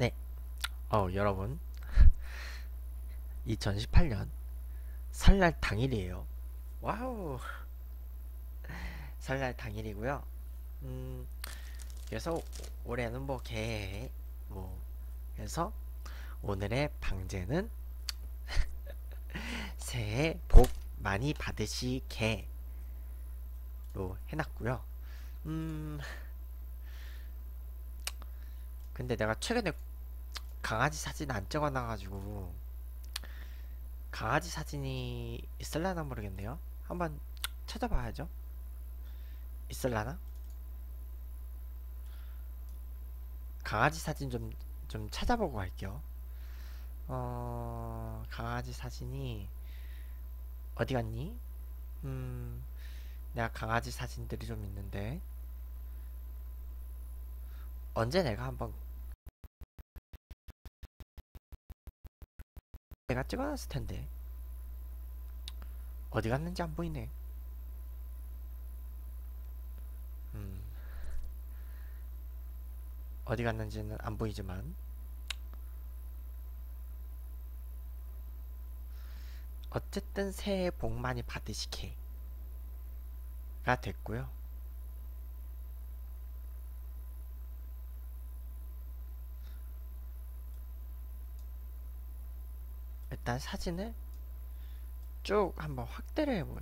네. 어, 여러분. 2018년 설날 당일이에요. 와우. 설날 당일이고요. 음, 그래서 올해는 뭐 개, 뭐, 그래서 오늘의 방제는 새해 복 많이 받으시게로 해놨고요. 음, 근데 내가 최근에 강아지 사진 안 찍어놔가지고 강아지 사진이 있을라나 모르겠네요. 한번 찾아봐야죠. 있을라나? 강아지 사진 좀, 좀 찾아보고 갈게요. 어, 강아지 사진이 어디 갔니? 음, 내가 강아지 사진들이 좀 있는데 언제 내가 한번 내가 찍어놨을 텐데 어디 갔는지 안 보이네. 음, 어디 갔는지는 안 보이지만 어쨌든 새해 복 많이 받으시게 가 됐고요. 일단 사진을 쭉 한번 확대를 해보요.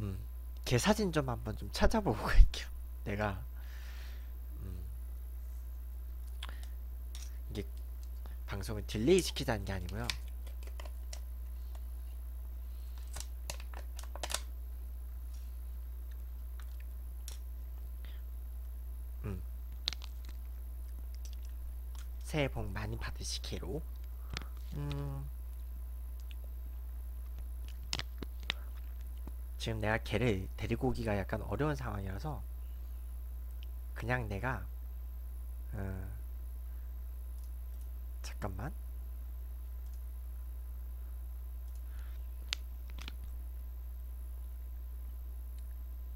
음, 개 사진 좀 한번 좀 찾아보고 갈게요. 내가 음, 이게 방송을 딜레이 시키자는 게 아니고요. 음, 새해 복 많이 받으시기로. 음, 지금 내가 걔를 데리고 오기가 약간 어려운 상황이라서 그냥 내가 어, 잠깐만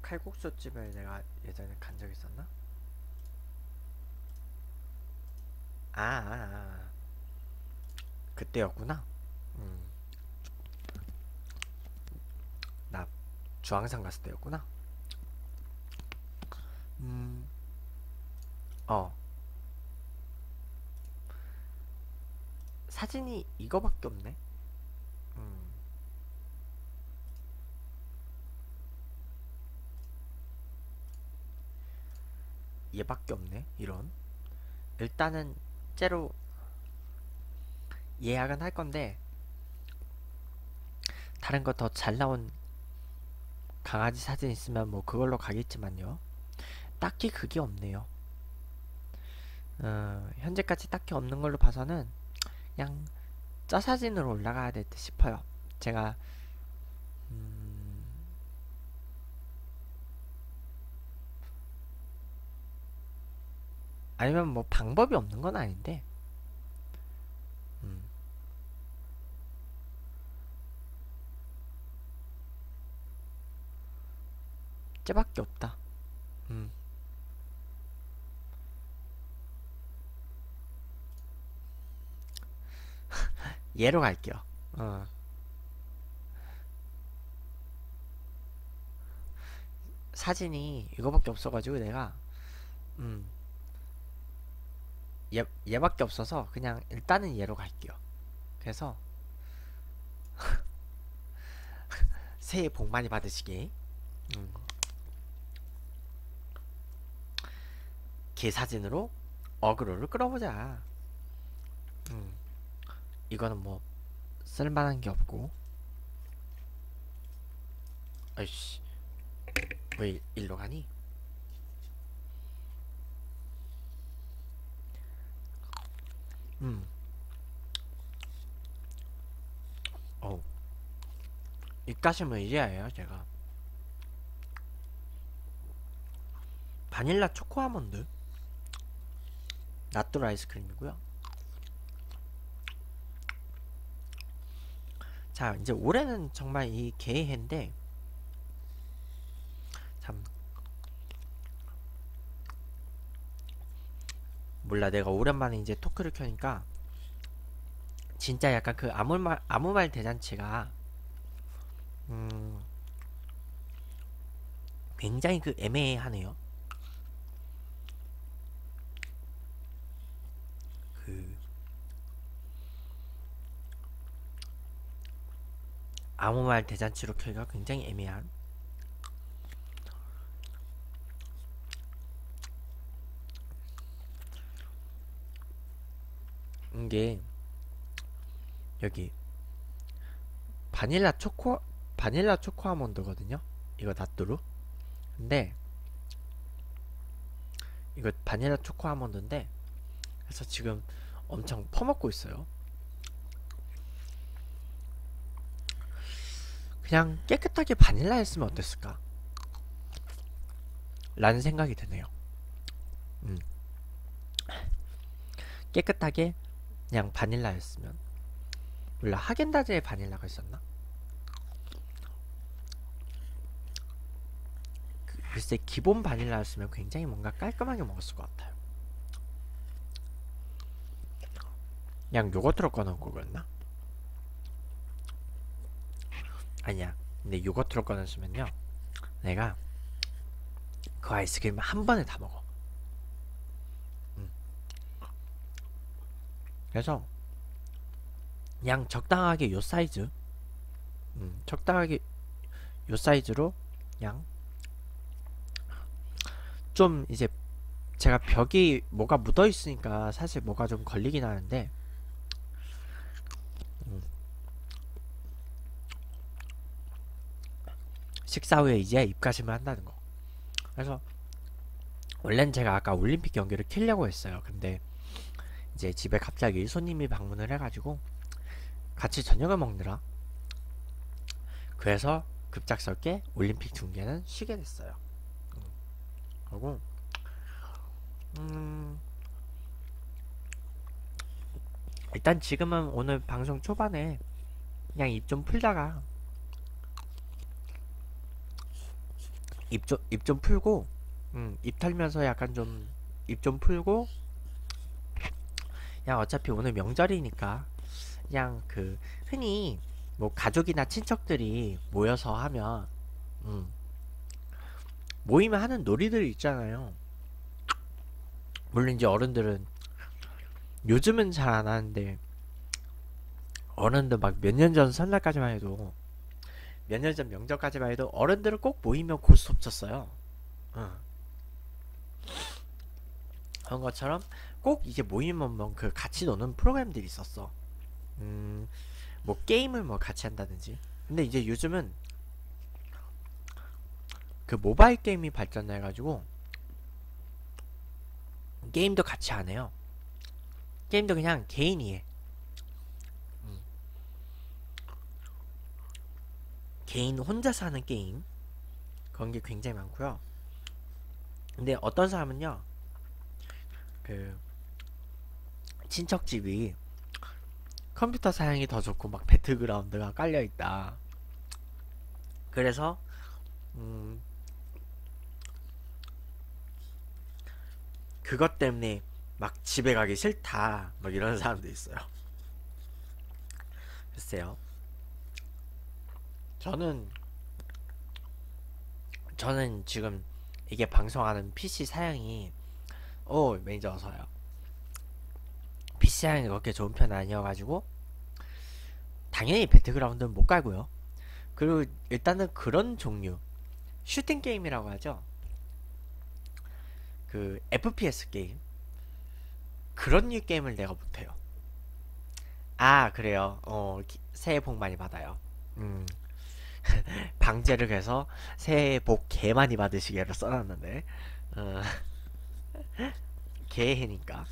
칼국수 집을 내가 예전에 간 적 있었나? 아, 아, 아. 그때였구나. 음, 나 주황산 갔을 때였구나. 음, 어, 사진이 이거밖에 없네. 음, 얘밖에 없네. 이런. 일단은 째로 예약은 할 건데 다른 거 더 잘 나온 강아지 사진 있으면 뭐 그걸로 가겠지만요. 딱히 그게 없네요. 어, 현재까지 딱히 없는 걸로 봐서는 그냥 저 사진으로 올라가야 될 듯 싶어요. 제가 음, 아니면 뭐 방법이 없는 건 아닌데 쟤밖에 없다. 음, 얘로 갈게요. 어, 사진이 이거밖에 없어가지고 내가 음, 얘, 얘밖에 없어서 그냥 일단은 얘로 갈게요. 그래서 새해 복 많이 받으시게. 음, 개 사진으로 어그로를 끌어보자. 음, 이거는 뭐 쓸만한 게 없고. 아이씨, 왜 일로 가니? 음, 어우, 입가심은 이래야해요 제가. 바닐라 초코 아몬드, 나뚜루 아이스크림이고요. 자, 이제 올해는 정말 이 개해인데 참 몰라 내가 오랜만에 이제 토크를 켜니까 진짜 약간 그 아무 말 아무 말 대잔치가 음 굉장히 그 애매하네요. 그 아무 말 대잔치로 켜기가 굉장히 애매한 이게 여기 바닐라 초코 바닐라 초코 아몬드거든요. 이거 나뚜루. 근데 이거 바닐라 초코 아몬드인데 그래서 지금 엄청 퍼먹고 있어요. 그냥 깨끗하게 바닐라 했으면 어땠을까? 라는 생각이 드네요. 음. 깨끗하게 그냥 바닐라였으면 몰라 하겐다즈에 바닐라가 있었나? 그, 글쎄 기본 바닐라였으면 굉장히 뭔가 깔끔하게 먹었을 것 같아요 그냥 요거트로 꺼놓은 거였나? 아니야. 근데 요거트로 꺼냈으면요. 내가 그 아이스크림 한 번에 다 먹어. 음. 그래서 그냥 적당하게 요 사이즈 음, 적당하게 요 사이즈로 그냥 좀 이제 제가 벽이 뭐가 묻어 있으니까 사실 뭐가 좀 걸리긴 하는데 식사 후에 이제 입가심을 한다는 거 그래서 원래는 제가 아까 올림픽 경기를 키려고 했어요 근데 이제 집에 갑자기 손님이 방문을 해가지고 같이 저녁을 먹느라 그래서 급작스럽게 올림픽 중계는 쉬게 됐어요. 음. 그리고 음 일단 지금은 오늘 방송 초반에 그냥 입 좀 풀다가 입좀 입 좀 풀고 음, 입 털면서 약간 좀 입 좀 풀고 그냥 어차피 오늘 명절이니까 그냥 그 흔히 뭐 가족이나 친척들이 모여서 하면 음 모이면 하는 놀이들이 있잖아요. 물론 이제 어른들은 요즘은 잘 안 하는데 어른들 막 몇 년 전 설날까지만 해도 몇 년 전 명절까지만 해도 어른들은 꼭 모이면 고스톱 쳤어요. 어. 그런 것처럼 꼭 이제 모이면 뭐그 같이 노는 프로그램들이 있었어. 음, 뭐 게임을 뭐 같이 한다든지. 근데 이제 요즘은 그 모바일 게임이 발전해가지고 게임도 같이 안 해요. 게임도 그냥 개인이 해. 개인 혼자서 하는 게임 그런 게 굉장히 많고요. 근데 어떤 사람은요, 그 친척 집이 컴퓨터 사양이 더 좋고 막 배틀그라운드가 깔려 있다. 그래서 음 그것 때문에 막 집에 가기 싫다. 막 이런 사람도 있어요. 글쎄요. 저는 저는 지금 이게 방송하는 PC 사양이 오 매니저 어서요. PC 사양이 그렇게 좋은 편은 아니어가지고 당연히 배틀그라운드는 못 깔고요. 그리고 일단은 그런 종류 슈팅 게임이라고 하죠. 그 FPS 게임 그런 류 게임을 내가 못해요. 아 그래요. 어 기, 새해 복 많이 받아요. 음 방제를 해서 새해 복 개 많이 받으시게로 써놨는데 어, 개해니까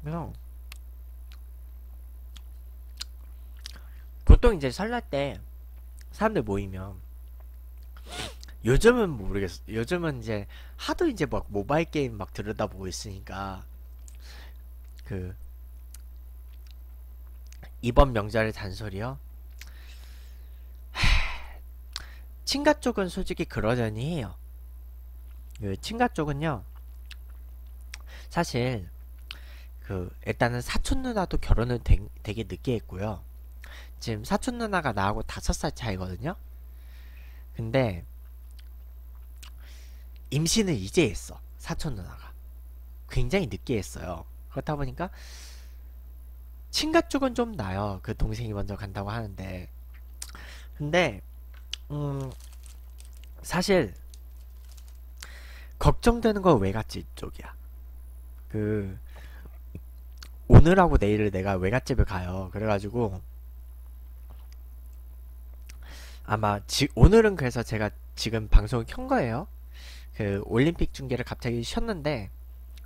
그래서 보통 이제 설날 때 사람들 모이면 요즘은 모르겠어. 요즘은 이제 하도 이제 막 모바일 게임 막 들여다보고 있으니까 그 이번 명절의 잔소리요. 친가 쪽은 솔직히 그러려니 해요. 그 친가 쪽은요. 사실 그 일단은 사촌 누나도 결혼을 되, 되게 늦게 했고요. 지금 사촌 누나가 나하고 다섯 살 차이거든요. 근데 임신을 이제 했어. 사촌 누나가. 굉장히 늦게 했어요. 그렇다 보니까 친가 쪽은 좀 나요. 그 동생이 먼저 간다고 하는데. 근데 음 사실 걱정되는 건 외갓집 쪽이야. 그 오늘하고 내일을 내가 외갓집을 가요. 그래가지고 아마 지, 오늘은 그래서 제가 지금 방송을 켠 거예요. 그 올림픽 중계를 갑자기 쉬었는데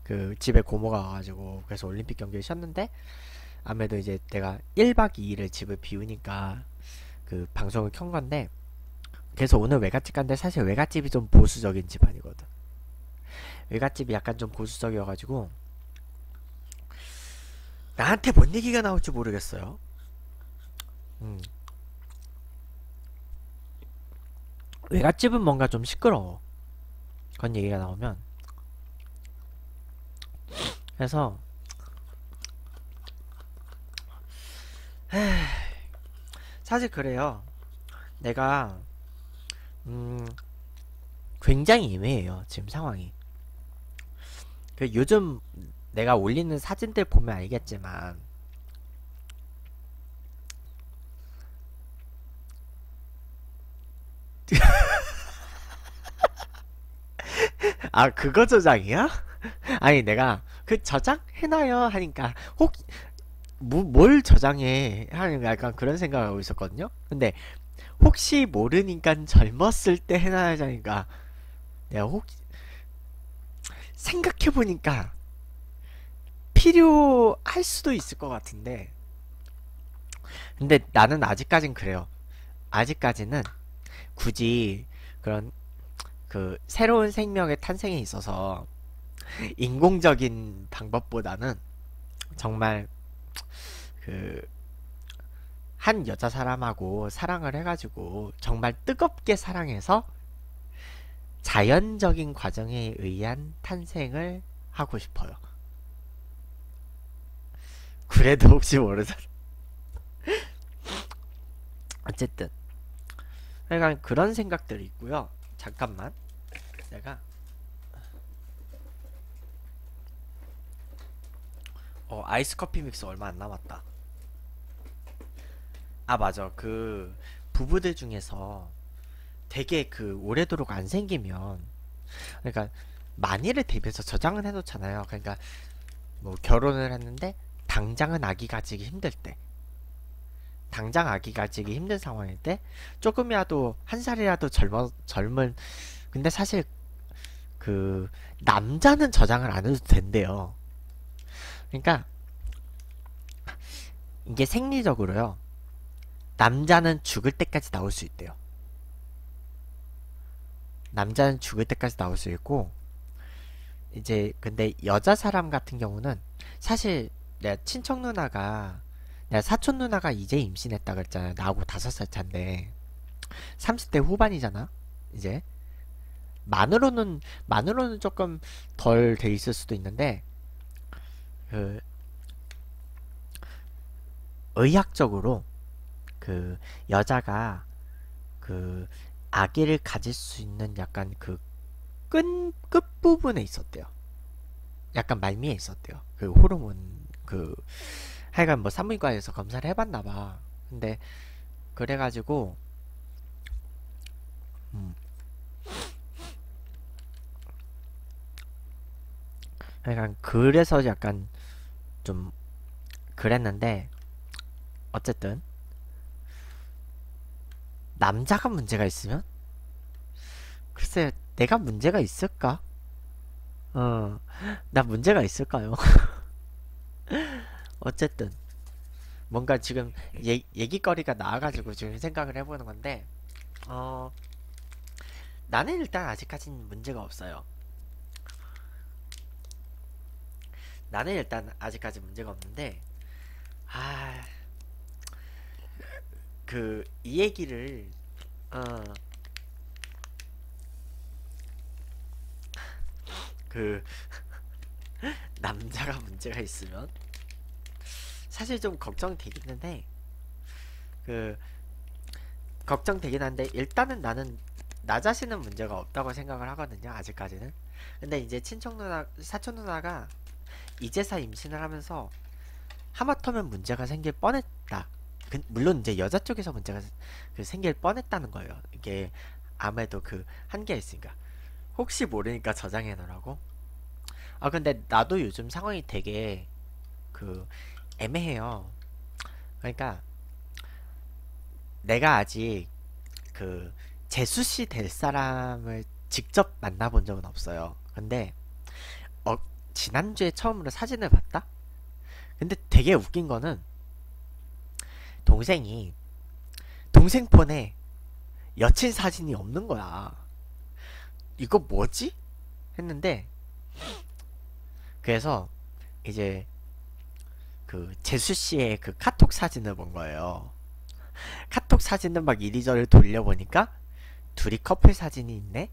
그 집에 고모가 와가지고 그래서 올림픽 경기를 쉬었는데 아무래도 이제 내가 1박 2일을 집을 비우니까 그 방송을 켠 건데 그래서 오늘 외갓집 간데 사실 외갓집이 좀 보수적인 집안이거든. 외갓집이 약간 좀 보수적이어가지고 나한테 뭔 얘기가 나올지 모르겠어요. 음. 외갓집은 뭔가 좀 시끄러워. 그런 얘기가 나오면. 그래서, 사실 그래요. 내가, 음, 굉장히 애매해요. 지금 상황이. 그 요즘 내가 올리는 사진들 보면 알겠지만 아 그거 저장이야? 아니 내가 그 저장 해놔요 하니까 혹 뭐, 뭘 저장해 하는 약간 그런 생각을 하고 있었거든요 근데 혹시 모르니까 젊었을 때 해놔야자니까 내가 혹 생각해보니까 필요할 수도 있을 것 같은데. 근데 나는 아직까진 그래요. 아직까지는 굳이 그런 그 새로운 생명의 탄생에 있어서 인공적인 방법보다는 정말 그 한 여자 사람하고 사랑을 해가지고 정말 뜨겁게 사랑해서 자연적인 과정에 의한 탄생을 하고 싶어요. 그래도 혹시 모르잖아. 어쨌든 그러니까 그런 생각들이 있고요. 잠깐만 내가 어 아이스 커피 믹스 얼마 안 남았다. 아 맞아 그 부부들 중에서 되게 그 오래도록 안 생기면 그러니까 만일을 대비해서 저장은 해놓잖아요. 그러니까 뭐 결혼을 했는데 당장은 아기 가지기 힘들 때 당장 아기 가지기 힘든 상황일 때 조금이라도 한 살이라도 젊어 젊은 근데 사실 그 남자는 저장을 안 해도 된대요. 그러니까 이게 생리적으로요. 남자는 죽을 때까지 나올 수 있대요. 남자는 죽을 때까지 나올 수 있고 이제 근데 여자 사람 같은 경우는 사실 내 친척 누나가 내가 사촌 누나가 이제 임신했다 그랬잖아 나하고 다섯 살 차인데. 30대 후반이잖아 이제. 만으로는 만으로는 조금 덜 돼 있을 수도 있는데 그 의학적으로 그 여자가 그 아기를 가질 수 있는 약간 그 끝, 끝부분에 있었대요. 약간 말미에 있었대요. 그 호르몬 그 하여간 뭐 산부인과에서 검사를 해봤나 봐. 근데 그래가지고 음. 약간 그래서 약간 좀 그랬는데 어쨌든 남자가 문제가 있으면 글쎄 내가 문제가 있을까? 어, 나 문제가 있을까요? 어쨌든 뭔가 지금 얘, 얘기거리가 나와가지고 지금 생각을 해보는 건데 어 나는 일단 아직까지는 문제가 없어요 나는 일단 아직까지 문제가 없는데 아 그 이 얘기를 어그 남자가 문제가 있으면 사실 좀 걱정되기는 해. 그 걱정되긴 한데 일단은 나는 나 자신은 문제가 없다고 생각을 하거든요. 아직까지는. 근데 이제 친척 누나, 사촌 누나가 이제사 임신을 하면서 하마터면 문제가 생길 뻔했다. 그, 물론 이제 여자 쪽에서 문제가 그 생길 뻔했다는 거예요. 이게 아무래도 그 한계가 있으니까. 혹시 모르니까 저장해 놓으라고. 아 근데 나도 요즘 상황이 되게 그 애매해요. 그러니까 내가 아직 그 재수 씨 될 사람을 직접 만나본 적은 없어요. 근데 어 지난주에 처음으로 사진을 봤다? 근데 되게 웃긴 거는 동생이 동생 폰에 여친 사진이 없는 거야. 이거 뭐지? 했는데 그래서 이제 그 재수 씨의 그 카톡 사진을 본 거예요. 카톡 사진을 막 이리저리 돌려보니까 둘이 커플 사진이 있네.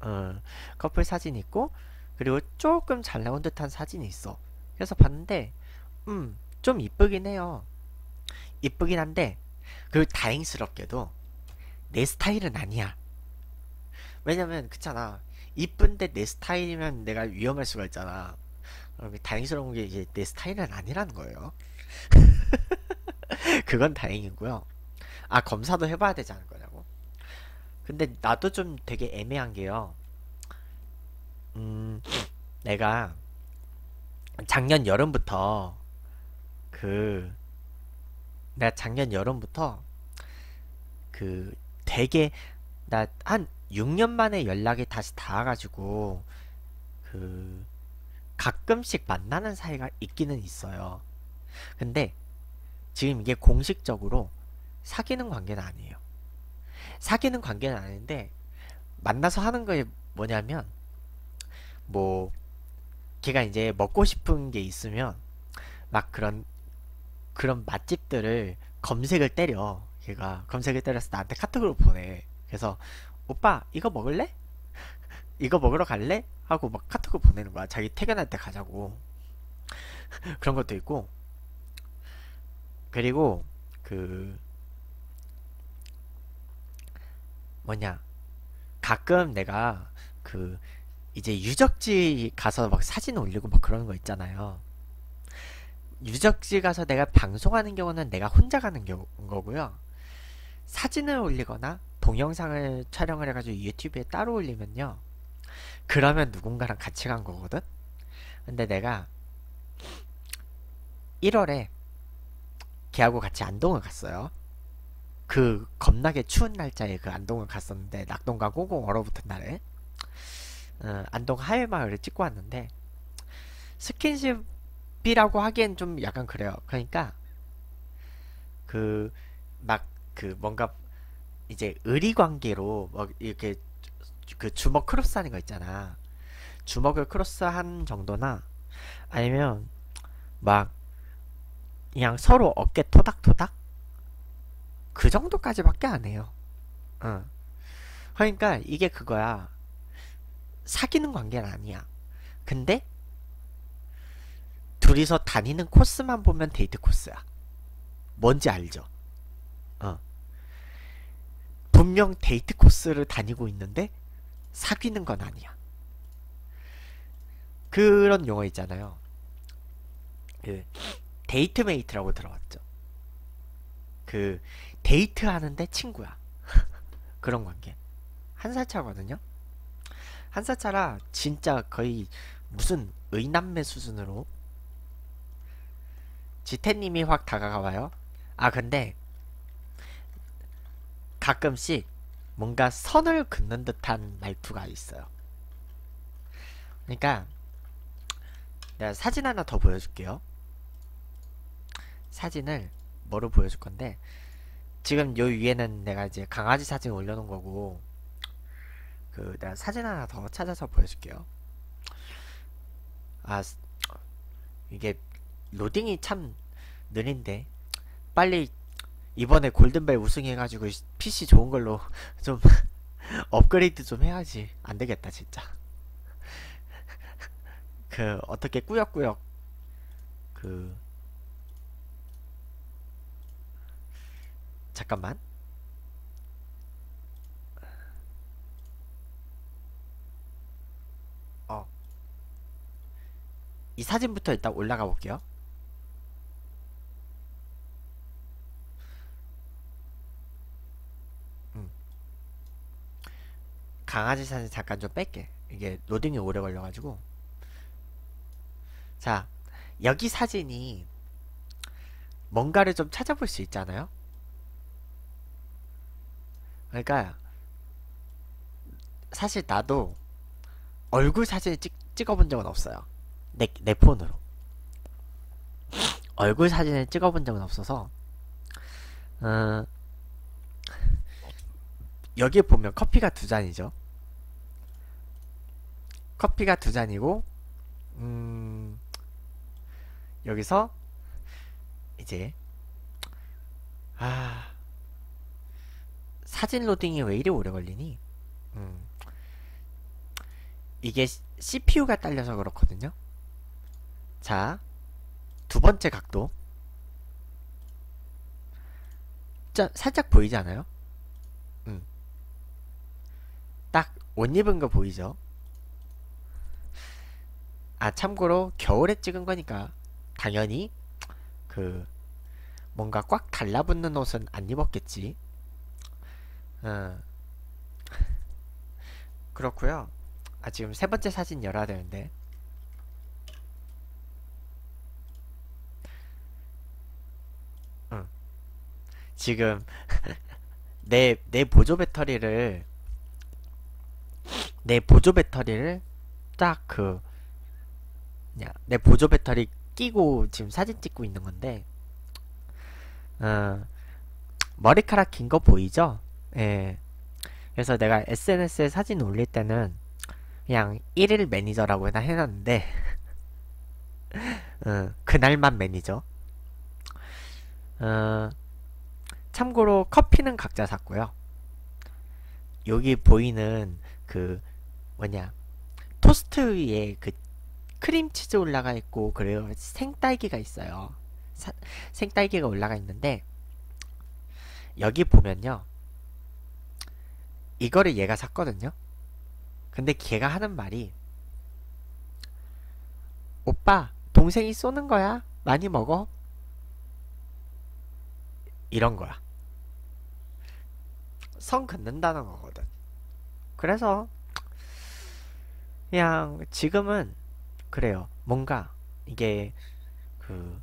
어, 커플 사진 있고 그리고 조금 잘 나온 듯한 사진이 있어. 그래서 봤는데 음, 좀 이쁘긴 해요. 이쁘긴 한데 그리고 다행스럽게도 내 스타일은 아니야. 왜냐면 그렇잖아. 이쁜데 내 스타일이면 내가 위험할 수가 있잖아. 다행스러운 게 이제 내 스타일은 아니라는 거예요. 그건 다행이고요. 아 검사도 해봐야 되지 않을 거냐고. 근데 나도 좀 되게 애매한 게요. 음, 내가 작년 여름부터 그 내가 작년 여름부터 그 되게 나 한 6년 만에 연락이 다시 닿아가지고 그 가끔씩 만나는 사이가 있기는 있어요. 근데 지금 이게 공식적으로 사귀는 관계는 아니에요. 사귀는 관계는 아닌데 만나서 하는 게 뭐냐면 뭐 걔가 이제 먹고 싶은 게 있으면 막 그런 그런 맛집들을 검색을 때려. 걔가 검색을 때려서 나한테 카톡으로 보내. 그래서 오빠 이거 먹을래? 이거 먹으러 갈래? 하고 막 카톡을 보내는 거야. 자기 퇴근할 때 가자고. 그런 것도 있고. 그리고 그 뭐냐 가끔 내가 그 이제 유적지 가서 막 사진 올리고 막 그러는 거 있잖아요. 유적지 가서 내가 방송하는 경우는 내가 혼자 가는 경우, 거고요. 사진을 올리거나 동영상을 촬영을 해가지고 유튜브에 따로 올리면요. 그러면 누군가랑 같이 간 거거든? 근데 내가 1월에 걔하고 같이 안동을 갔어요. 그 겁나게 추운 날짜에 그 안동을 갔었는데 낙동강 꽁꽁 얼어붙은 날에 어, 안동 하회마을을 찍고 왔는데 스킨십 이라고 하기엔 좀 약간 그래요. 그러니까 그막그 뭔가 이제 의리 관계로 막 이렇게 그 주먹 크로스하는 거 있잖아. 주먹을 크로스한 정도나 아니면 막 그냥 서로 어깨 토닥토닥 그 정도까지밖에 안 해요. 어. 그러니까 이게 그거야. 사귀는 관계는 아니야. 근데 둘이서 다니는 코스만 보면 데이트 코스야. 뭔지 알죠? 어. 분명 데이트 코스를 다니고 있는데 사귀는 건 아니야. 그런 용어 있잖아요. 그 date mate라고 들어봤죠. 그 데이트 하는데 친구야. 그런 관계. 한 살 차거든요. 한 살 차라 진짜 거의 무슨 의남매 수준으로 지태님이 확 다가가와요. 아 근데 가끔씩 뭔가 선을 긋는 듯한 말투가 있어요. 그러니까 내가 사진 하나 더 보여줄게요. 사진을 뭐로 보여줄 건데 지금 요 위에는 내가 이제 강아지 사진 올려놓은 거고 그 내가 사진 하나 더 찾아서 보여줄게요. 아 이게 로딩이 참 느린데 빨리 이번에 골든벨 우승해가지고 PC 좋은 걸로 좀 업그레이드 좀 해야지 안 되겠다 진짜. 그 그 어떻게 꾸역꾸역 그 잠깐만. 어. 이 사진부터 일단 올라가 볼게요 강아지 사진 잠깐 좀 뺄게. 이게 로딩이 오래 걸려가지고. 자 여기 사진이 뭔가를 좀 찾아볼 수 있잖아요? 그러니까 사실 나도 얼굴 사진을 찍, 찍어본 적은 없어요. 내, 내 폰으로. 얼굴 사진을 찍어본 적은 없어서 어, 여기 보면 커피가 두 잔이죠 커피가 두 잔이고 음, 여기서 이제 아 사진 로딩이 왜 이리 오래 걸리니? 음, 이게 CPU가 딸려서 그렇거든요. 자, 두 번째 각도. 자, 살짝 보이지 않아요? 음. 딱 옷 입은 거 보이죠? 아, 참고로 겨울에 찍은 거니까 당연히 그 뭔가 꽉 달라붙는 옷은 안 입었겠지. 어. 그렇고요. 아 지금 세 번째 사진 열어야 되는데. 응. 지금 내 내 보조 배터리를 내 보조 배터리를 딱 그 내 보조 배터리 끼고 지금 사진 찍고 있는 건데 어, 머리카락 긴 거 보이죠? 예. 그래서 내가 SNS에 사진 올릴 때는 그냥 1일 매니저라고 나 해놨는데 어, 그날만 매니저 어, 참고로 커피는 각자 샀고요 여기 보이는 그 뭐냐 토스트 위에 그 크림치즈 올라가 있고 그리고 생딸기가 있어요. 사, 생딸기가 올라가 있는데 여기 보면요. 이거를 얘가 샀거든요. 근데 걔가 하는 말이 오빠 동생이 쏘는 거야? 많이 먹어? 이런 거야. 성 긋는다는 거거든. 그래서 그냥 지금은 그래요. 뭔가 이게 그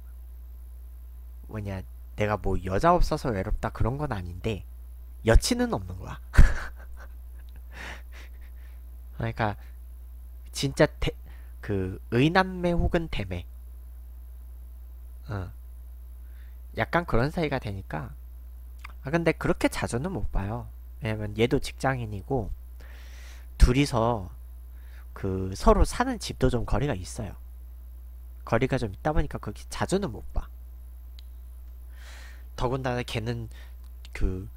뭐냐 내가 뭐 여자 없어서 외롭다 그런 건 아닌데 여친은 없는 거야. 그러니까 진짜 대, 그 의남매 혹은 대매. 어. 약간 그런 사이가 되니까. 아 근데 그렇게 자주는 못 봐요. 왜냐면 얘도 직장인이고 둘이서 그 서로 사는 집도 좀 거리가 있어요 거리가 좀 있다 보니까 그렇게 자주는 못 봐 더군다나 걔는 그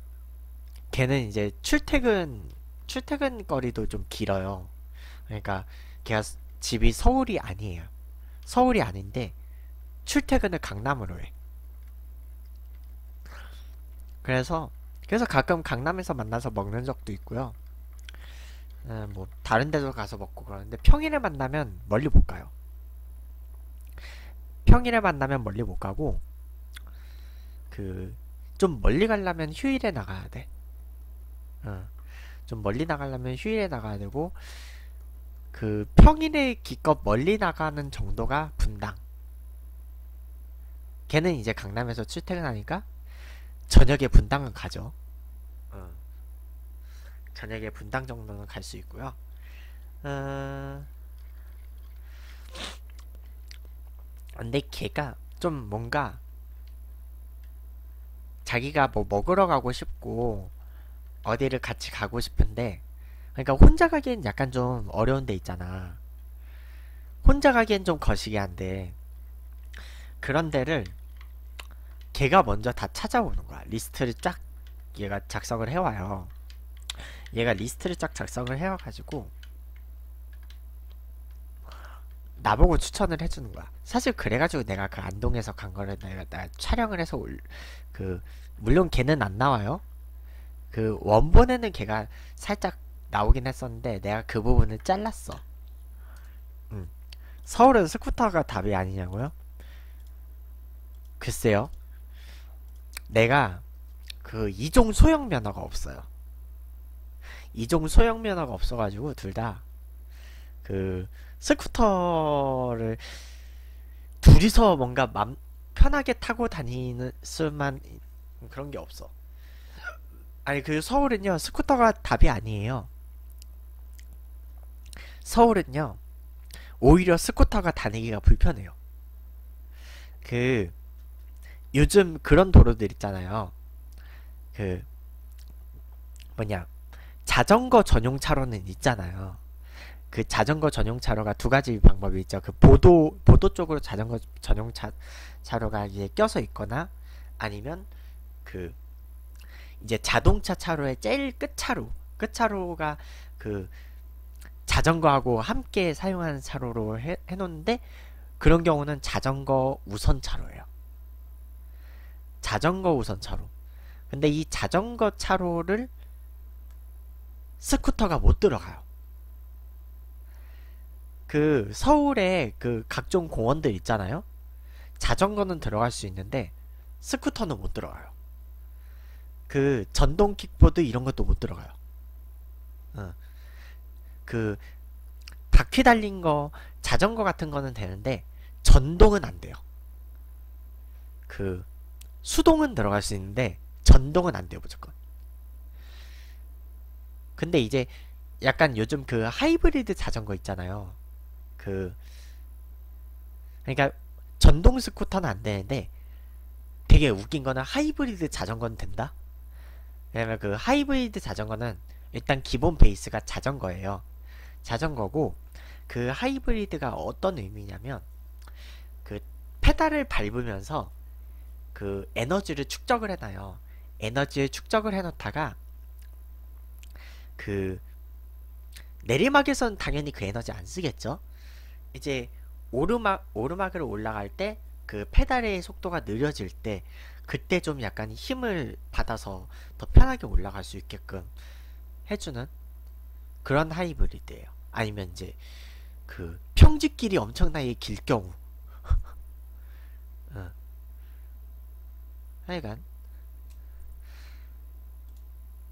걔는 이제 출퇴근 출퇴근 거리도 좀 길어요. 그러니까 걔가 집이 서울이 아니에요. 서울이 아닌데 출퇴근을 강남으로 해. 그래서 그래서 가끔 강남에서 만나서 먹는 적도 있고요. 에, 뭐 다른 데도 가서 먹고 그러는데 평일에 만나면 멀리 못 가요. 평일에 만나면 멀리 못 가고 그 좀 멀리 가려면 휴일에 나가야 돼. 어. 좀 멀리 나가려면 휴일에 나가야 되고 그 평일에 기껏 멀리 나가는 정도가 분당 걔는 이제 강남에서 출퇴근하니까 저녁에 분당은 가죠 어. 저녁에 분당 정도는 갈 수 있고요. 어... 근데 걔가 좀 뭔가 자기가 뭐 먹으러 가고 싶고 어디를 같이 가고 싶은데 그러니까 혼자 가기엔 약간 좀 어려운 데 있잖아. 혼자 가기엔 좀 거시기한데 그런 데를 걔가 먼저 다 찾아오는 거야. 리스트를 쫙 얘가 작성을 해와요 얘가 리스트를 쫙 작성을 해와가지고 나보고 추천을 해주는 거야. 사실 그래가지고 내가 그 안동에서 간 거를 내가, 내가 촬영을 해서 올, 그 물론 걔는 안 나와요. 그 원본에는 걔가 살짝 나오긴 했었는데 내가 그 부분을 잘랐어. 음. 서울은 스쿠터가 답이 아니냐고요? 글쎄요. 내가 그 이종 소형 면허가 없어요. 이종 소형 면허가 없어가지고 둘 다 그 스쿠터를 둘이서 뭔가 맘 편하게 타고 다니는 수만 그런 게 없어. 아니 그 서울은요 스쿠터가 답이 아니에요. 서울은요 오히려 스쿠터가 다니기가 불편해요. 그 요즘 그런 도로들 있잖아요. 그 뭐냐 자전거 전용 차로는 있잖아요. 그 자전거 전용 차로가 두 가지 방법이 있죠. 그 보도 보도 쪽으로 자전거 전용 차 차로가 이제 껴서 있거나 아니면 그 이제 자동차 차로의 제일 끝 차로 끝 차로가 그 자전거하고 함께 사용하는 차로로 해, 해놓는데 그런 경우는 자전거 우선 차로예요. 자전거 우선 차로. 근데 이 자전거 차로를 스쿠터가 못 들어가요. 그 서울에 그 각종 공원들 있잖아요. 자전거는 들어갈 수 있는데 스쿠터는 못 들어가요. 그 전동 킥보드 이런 것도 못 들어가요. 어. 그 바퀴 달린 거 자전거 같은 거는 되는데 전동은 안 돼요. 그 수동은 들어갈 수 있는데 전동은 안 돼요 무조건. 근데 이제 약간 요즘 그 하이브리드 자전거 있잖아요. 그 그러니까 전동 스쿠터는 안 되는데 되게 웃긴 거는 하이브리드 자전거는 된다. 왜냐면 그 하이브리드 자전거는 일단 기본 베이스가 자전거예요. 자전거고 그 하이브리드가 어떤 의미냐면 그 페달을 밟으면서 그 에너지를 축적을 해놔요. 에너지를 축적을 해놓다가 그 내리막에선 당연히 그 에너지 안 쓰겠죠. 이제 오르막 오르막을 올라갈 때 그 페달의 속도가 느려질 때 그때 좀 약간 힘을 받아서 더 편하게 올라갈 수 있게끔 해주는 그런 하이브리드예요. 아니면 이제 그 평지길이 엄청나게 길 경우 어. 하여간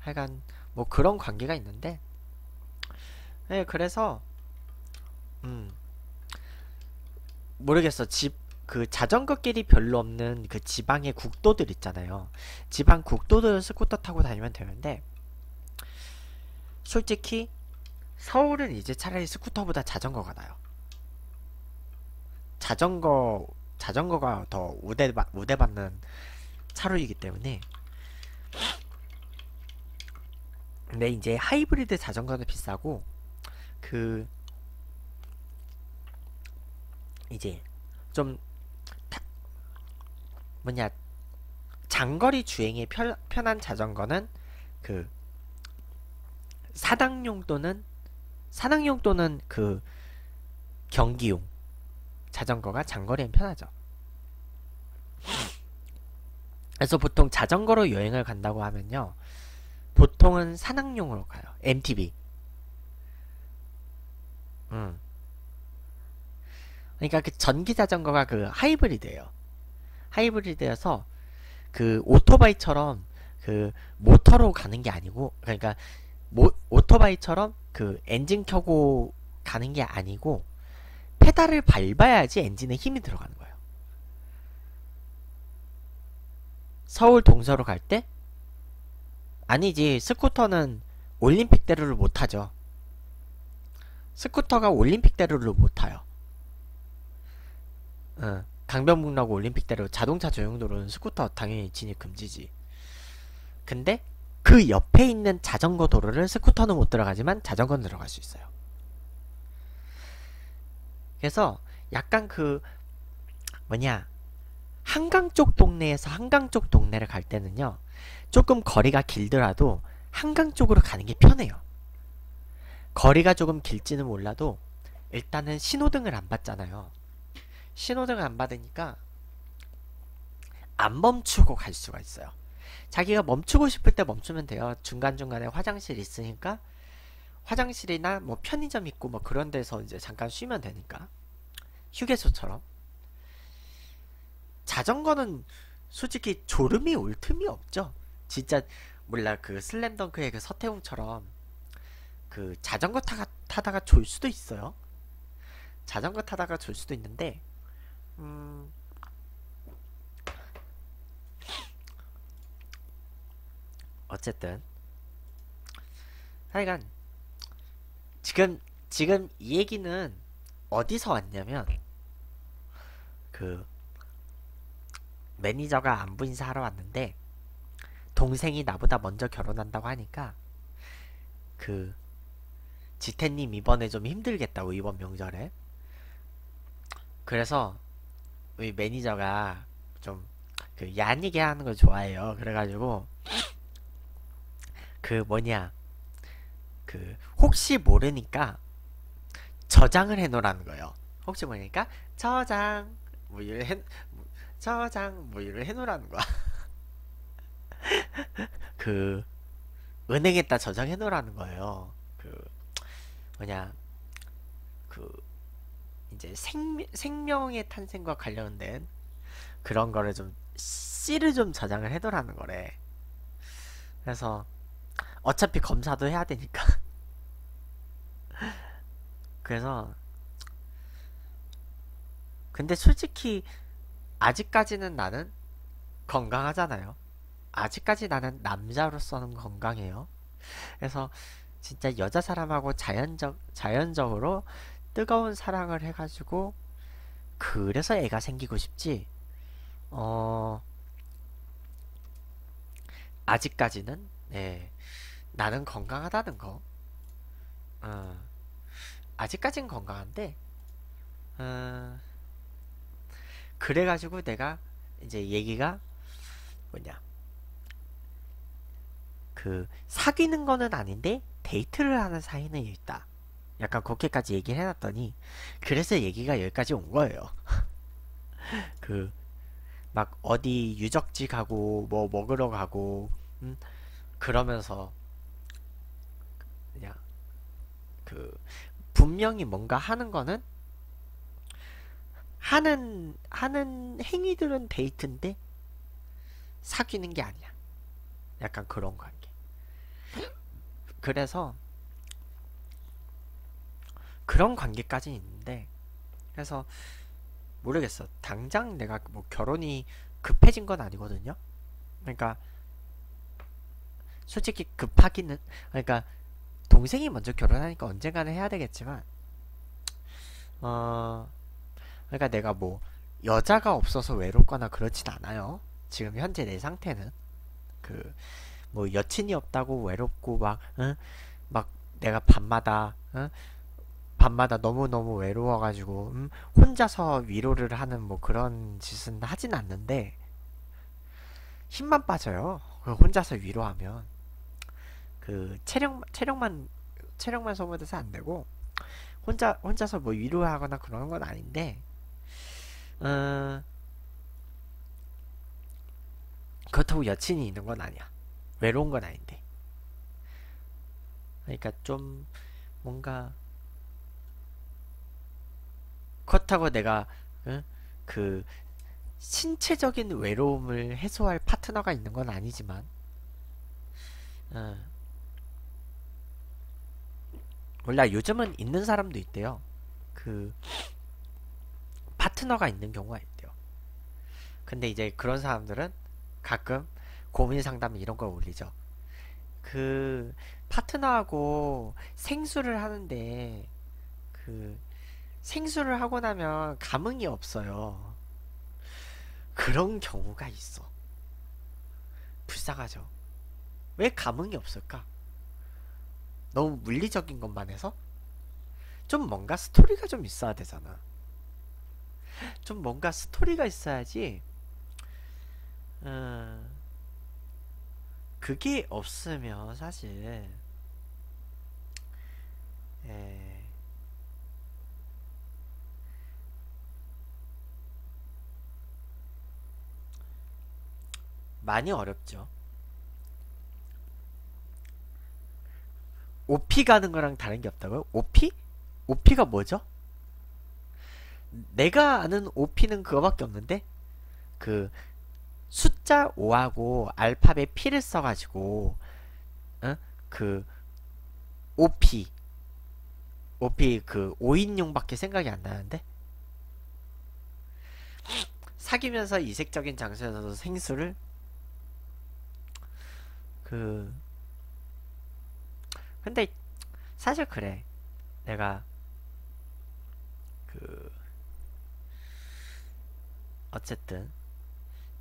하여간 뭐 그런 관계가 있는데. 네, 그래서 음 모르겠어. 집 그 자전거 길이 별로 없는 그 지방의 국도들 있잖아요. 지방 국도들 스쿠터 타고 다니면 되는데 솔직히 서울은 이제 차라리 스쿠터보다 자전거가 나요. 자전거 자전거가 더 우대 우대받는 차로이기 때문에 근데 이제 하이브리드 자전거는 비싸고 그 이제 좀 타, 뭐냐 장거리 주행에 편, 편한 자전거는 그 사당용 또는 사당용 또는 그 경기용 자전거가 장거리엔 편하죠. 그래서 보통 자전거로 여행을 간다고 하면요. 보통은 산악용으로 가요. MTB. 음. 그러니까 그 전기 자전거가 그 하이브리드예요. 하이브리드여서 그 오토바이처럼 그 모터로 가는 게 아니고 그러니까 모, 오토바이처럼 그 엔진 켜고 가는 게 아니고 페달을 밟아야지 엔진에 힘이 들어가는 거예요. 서울 동서로 갈 때? 아니지 스쿠터는 올림픽 대로를 못 타죠. 스쿠터가 올림픽 대로를 못 타요. 어, 강변북로하고 올림픽 대로 자동차 전용도로는 스쿠터 당연히 진입 금지지. 근데 그 옆에 있는 자전거 도로를 스쿠터는 못 들어가지만 자전거는 들어갈 수 있어요. 그래서 약간 그 뭐냐 한강 쪽 동네에서 한강 쪽 동네를 갈 때는요 조금 거리가 길더라도 한강 쪽으로 가는 게 편해요. 거리가 조금 길지는 몰라도 일단은 신호등을 안 받잖아요. 신호등을 안 받으니까 안 멈추고 갈 수가 있어요. 자기가 멈추고 싶을 때 멈추면 돼요. 중간중간에 화장실 있으니까 화장실이나 뭐 편의점 있고 뭐 그런 데서 이제 잠깐 쉬면 되니까 휴게소처럼 자전거는 솔직히 졸음이 올 틈이 없죠. 진짜 몰라 그 슬램덩크의 그 서태웅처럼 그 자전거 타가, 타다가 졸 수도 있어요. 자전거 타다가 졸 수도 있는데 음 어쨌든 하여간 지금 지금 이 얘기는 어디서 왔냐면 그 매니저가 안부 인사하러 왔는데 동생이 나보다 먼저 결혼한다고 하니까 그 지태님 이번에 좀 힘들겠다고 이번 명절에. 그래서 우리 매니저가 좀그 야니게 하는 걸 좋아해요. 그래가지고 그 뭐냐 그 혹시 모르니까 저장을 해놓으라는 거예요. 혹시 모르니까 저장 뭐 이런 해, 저장 뭐 이런 해놓으라는 거야 그 은행에다 저장해 놓으라는 거예요. 그 뭐냐 그 이제 생, 생명의 탄생과 관련된 그런 거를 좀 씨를 좀 저장을 해 놓으라는 거래. 그래서 어차피 검사도 해야 되니까. 그래서 근데 솔직히 아직까지는 나는 건강하잖아요. 아직까지 나는 남자로서는 건강해요. 그래서 진짜 여자 사람하고 자연적 자연적으로 뜨거운 사랑을 해가지고 그래서 애가 생기고 싶지. 어 아직까지는 네 나는 건강하다는 거. 어, 아직까진 건강한데. 어, 그래가지고 내가 이제 얘기가 뭐냐 그 사귀는 거는 아닌데 데이트를 하는 사이는 있다. 약간 그렇게까지 얘기를 해놨더니 그래서 얘기가 여기까지 온 거예요. 그 막 어디 유적지 가고 뭐 먹으러 가고 음, 그러면서 그냥 그 분명히 뭔가 하는 거는 하는 하는 행위들은 데이트인데 사귀는 게 아니야. 약간 그런 관계. 그래서 그런 관계까지 있는데 그래서 모르겠어. 당장 내가 뭐 결혼이 급해진 건 아니거든요. 그러니까 솔직히 급하기는 그러니까 동생이 먼저 결혼하니까 언젠가는 해야 되겠지만 어 그러니까 내가 뭐 여자가 없어서 외롭거나 그렇진 않아요. 지금 현재 내 상태는 그 뭐 여친이 없다고 외롭고 막, 응? 막 내가 밤마다, 응? 밤마다 너무너무 외로워가지고, 음? 혼자서 위로를 하는 뭐 그런 짓은 하진 않는데, 힘만 빠져요. 혼자서 위로하면. 그, 체력, 체력만, 체력만 소모돼서 안 되고, 혼자, 혼자서 뭐 위로하거나 그런 건 아닌데, 어, 그렇다고 여친이 있는 건 아니야. 외로운 건 아닌데. 그러니까 좀 뭔가 그렇다고 내가 응? 그 신체적인 외로움을 해소할 파트너가 있는 건 아니지만 어. 몰라 요즘은 있는 사람도 있대요. 그 파트너가 있는 경우가 있대요. 근데 이제 그런 사람들은 가끔 고민 상담 이런 걸 올리죠. 그 파트너하고 생수를 하는데 그 생수를 하고 나면 감흥이 없어요. 그런 경우가 있어. 불쌍하죠. 왜 감흥이 없을까? 너무 물리적인 것만 해서? 좀 뭔가 스토리가 좀 있어야 되잖아. 좀 뭔가 스토리가 있어야지. 음, 그게 없으면 사실 에... 많이 어렵죠 OP 가는 거랑 다른 게 없다고요? OP? OP가 뭐죠? 내가 아는 OP는 그거밖에 없는데 그 숫자 5하고 알파벳 P를 써가지고 어? 그 OP OP 그 5인용밖에 생각이 안 나는데? 사귀면서 이색적인 장소에서도 생수를? 그 근데 사실 그래. 내가 그 어쨌든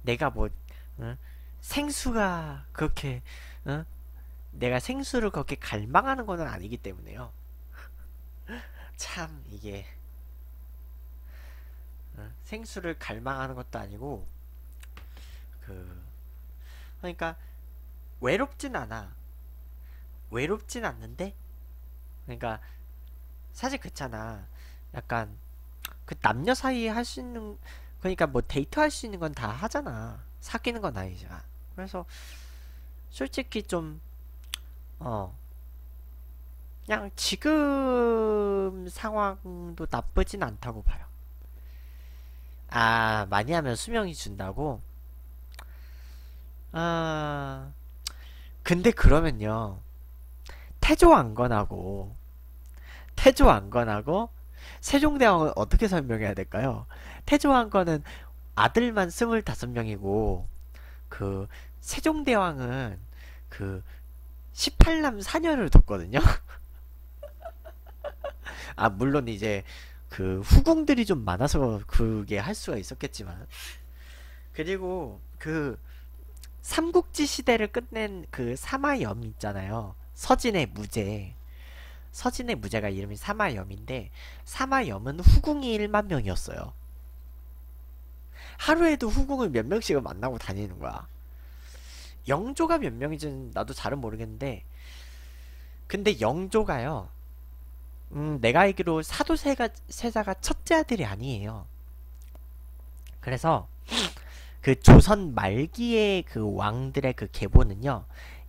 내가 뭐 응? 생수가 그렇게 응? 내가 생수를 그렇게 갈망하는 거는 아니기 때문에요. 참 이게 응? 생수를 갈망하는 것도 아니고 그 그러니까 외롭진 않아. 외롭진 않는데 그러니까 사실 그렇잖아. 약간 그 남녀 사이에 할 수 있는 그러니까 뭐 데이트 할 수 있는 건 다 하잖아. 사귀는 건 아니지만. 그래서 솔직히 좀 어. 그냥 지금 상황도 나쁘진 않다고 봐요. 아, 많이 하면 수명이 준다고? 아, 근데 그러면요. 태조 왕건하고, 태조 왕건하고, 세종대왕은 어떻게 설명해야 될까요? 태조 왕건은 아들만 25명이고, 그, 세종대왕은 그, 18남 4녀를 뒀거든요? 아, 물론 이제, 그, 후궁들이 좀 많아서 그게 할 수가 있었겠지만. 그리고, 그, 삼국지 시대를 끝낸 그 사마염 있잖아요. 서진의 무제. 서진의 무제가 이름이 사마염인데, 사마염은 후궁이 1만 명이었어요. 하루에도 후궁을 몇 명씩을 만나고 다니는 거야. 영조가 몇 명인지는 나도 잘은 모르겠는데 근데 영조가요 음, 내가 알기로 사도세가 세자가 첫째 아들이 아니에요 그래서 그 조선 말기의 그 왕들의 그 계보는요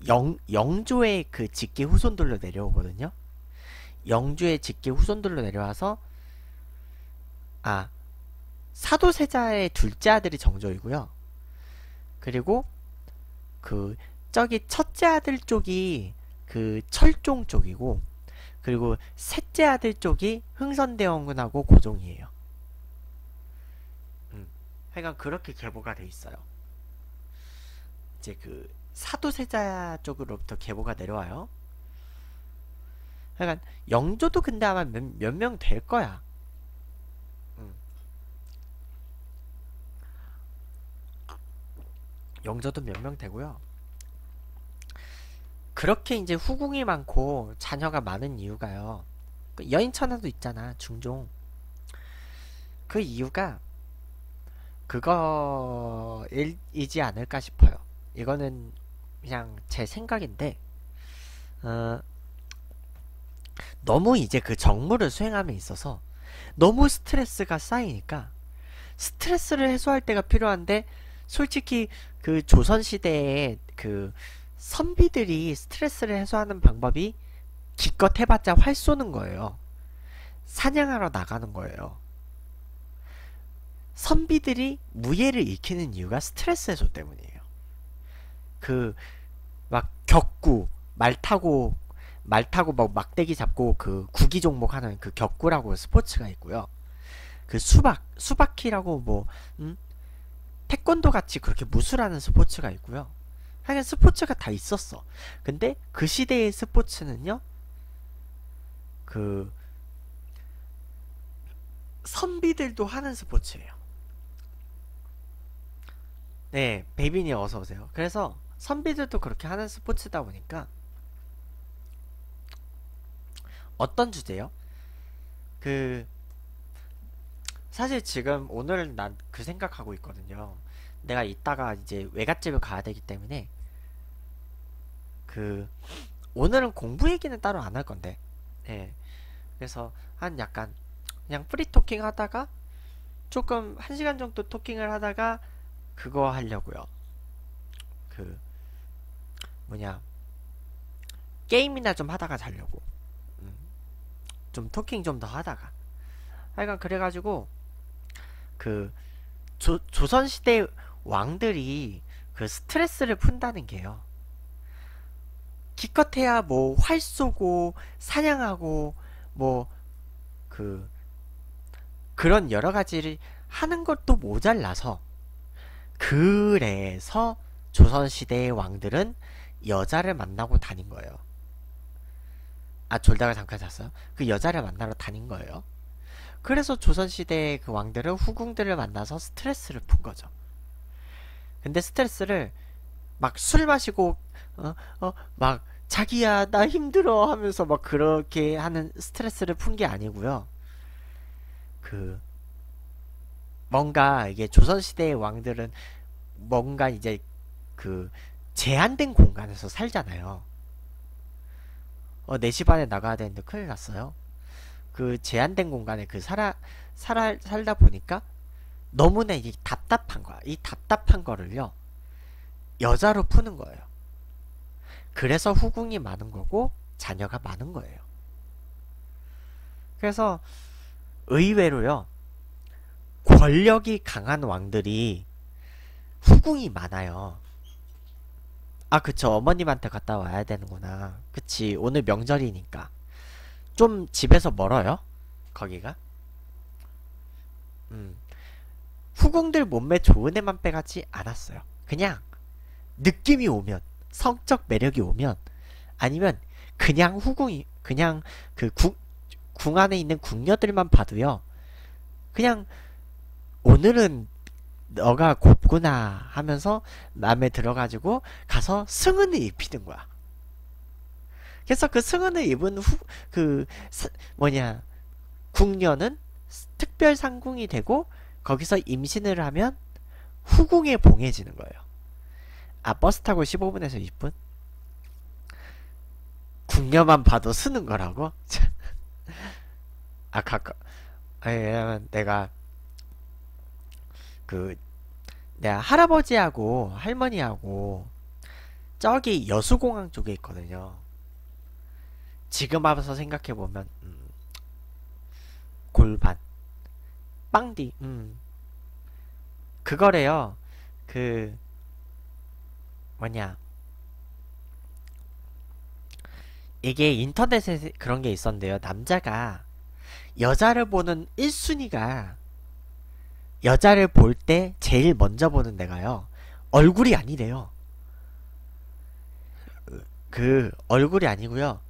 영, 영조의 그 직계 후손들로 내려오거든요 영조의 직계 후손들로 내려와서 아 사도세자의 둘째 아들이 정조이고요 그리고 그 저기 첫째 아들 쪽이 그 철종 쪽이고 그리고 셋째 아들 쪽이 흥선대원군하고 고종이에요. 음, 하여간 그렇게 계보가 돼 있어요. 이제 그 사도세자 쪽으로부터 계보가 내려와요. 하여간 영조도 근데 아마 몇 명 될 거야. 음. 영조도 몇 명 되고요. 그렇게 이제 후궁이 많고 자녀가 많은 이유가요. 그 여인천하도 있잖아, 중종. 그 이유가 그거이지 않을까 싶어요. 이거는 그냥 제 생각인데, 어, 너무 이제 그 정무를 수행함에 있어서 너무 스트레스가 쌓이니까 스트레스를 해소할 때가 필요한데 솔직히 그 조선시대에 그 선비들이 스트레스를 해소하는 방법이 기껏 해봤자 활 쏘는 거예요. 사냥하러 나가는 거예요. 선비들이 무예를 익히는 이유가 스트레스 해소 때문이에요. 그, 막, 격구, 말 타고, 말 타고 막 막대기 잡고 그 구기 종목 하는 그 격구라고 스포츠가 있고요. 그 수박, 수박키라고 뭐, 음? 태권도 같이 그렇게 무술하는 스포츠가 있고요. 하여간 스포츠가 다 있었어. 근데 그 시대의 스포츠는요, 그, 선비들도 하는 스포츠예요. 네, 베이비니 어서 오세요. 그래서 선비들도 그렇게 하는 스포츠다 보니까, 어떤 주제요? 그, 사실 지금 오늘 난 그 생각하고 있거든요. 내가 이따가 이제 외갓집을 가야 되기 때문에 그 오늘은 공부 얘기는 따로 안 할 건데. 예. 그래서 한 약간 그냥 프리 토킹 하다가 조금 한 시간 정도 talking을 하다가 그거 하려고요. 그 뭐냐. 게임이나 좀 하다가 자려고. 음, 좀 토킹 좀 더 하다가 하여간 그래가지고 그 조, 조선시대 왕들이 그 스트레스를 푼다는 게요 기껏해야 뭐 활 쏘고 사냥하고 뭐 그 그런 여러 가지를 하는 것도 모자라서 그래서 조선시대의 왕들은 여자를 만나고 다닌 거예요. 아, 졸다가 잠깐 잤어요? 그 여자를 만나러 다닌 거예요. 그래서 조선시대의 그 왕들은 후궁들을 만나서 스트레스를 푼 거죠. 근데 스트레스를 막 술 마시고, 어, 어, 막, 자기야, 나 힘들어 하면서 막 그렇게 하는 스트레스를 푼 게 아니고요. 그, 뭔가 이게 조선시대의 왕들은 뭔가 이제 그 제한된 공간에서 살잖아요. 어, 4시 반에 나가야 되는데 큰일 났어요. 그 제한된 공간에 그 살아, 살아, 살다 보니까 너무나 이게 답답한 거야. 이 답답한 거를요, 여자로 푸는 거예요. 그래서 후궁이 많은 거고, 자녀가 많은 거예요. 그래서 의외로요, 권력이 강한 왕들이 후궁이 많아요. 아, 그쵸. 어머님한테 갔다 와야 되는구나. 그치. 오늘 명절이니까. 좀 집에서 멀어요? 거기가? 음. 후궁들 몸매 좋은 애만 빼가지 않았어요. 그냥, 느낌이 오면, 성적 매력이 오면, 아니면, 그냥 후궁이, 그냥 그 궁, 궁 안에 있는 궁녀들만 봐도요. 그냥, 오늘은 너가 곱구나 하면서 마음에 들어가지고 가서 승은을 입히는 거야. 그래서 그 승은을 입은 후, 그, 사, 뭐냐, 궁녀는 특별 상궁이 되고 거기서 임신을 하면 후궁에 봉해지는 거예요. 아, 버스 타고 15분에서 20분? 궁녀만 봐도 쓰는 거라고? 아, 가까, 왜냐면 내가 그 내가 할아버지하고 할머니하고 저기 여수공항 쪽에 있거든요. 지금 와서 생각해보면 음, 골반 빵디 음 그거래요. 그 뭐냐 이게 인터넷에 그런 게 있었는데요. 남자가 여자를 보는 1순위가 여자를 볼 때 제일 먼저 보는 데가요. 얼굴이 아니래요. 그 얼굴이 아니고요.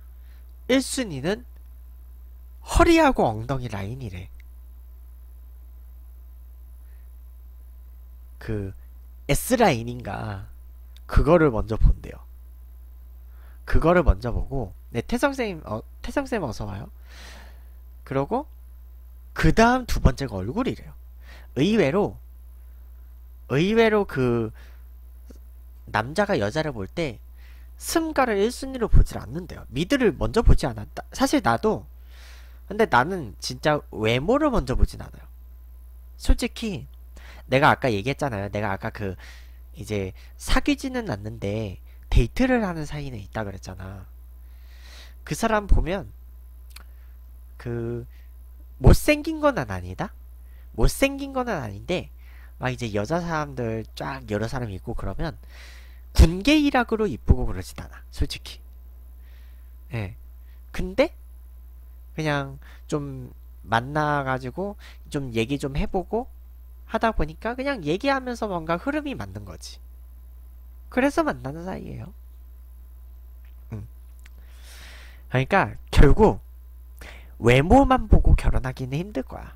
1순위는 허리하고 엉덩이 라인이래. 그 S라인인가 그거를 먼저 본대요. 그거를 먼저 보고 네 태성쌤 어, 태성쌤 어서 와요. 그러고 그 다음 두 번째가 얼굴이래요. 의외로 의외로 그 남자가 여자를 볼 때 승가를 1순위로 보질 않는데요. 미드를 먼저 보지 않았다. 사실 나도 근데 나는 진짜 외모를 먼저 보진 않아요. 솔직히 내가 아까 얘기했잖아요. 내가 아까 그 이제 사귀지는 않는데 데이트를 하는 사이는 있다 그랬잖아. 그 사람 보면 그 못생긴 건 아니다. 못생긴 거는 아닌데 막 이제 여자 사람들 쫙 여러 사람 있고 그러면 군계 일학으로 이쁘고 그러진 않아 솔직히 예 네. 근데 그냥 좀 만나가지고 좀 얘기 좀 해보고 하다 보니까 그냥 얘기하면서 뭔가 흐름이 맞는 거지 그래서 만나는 사이예요 음. 그러니까 결국 외모만 보고 결혼하기는 힘들 거야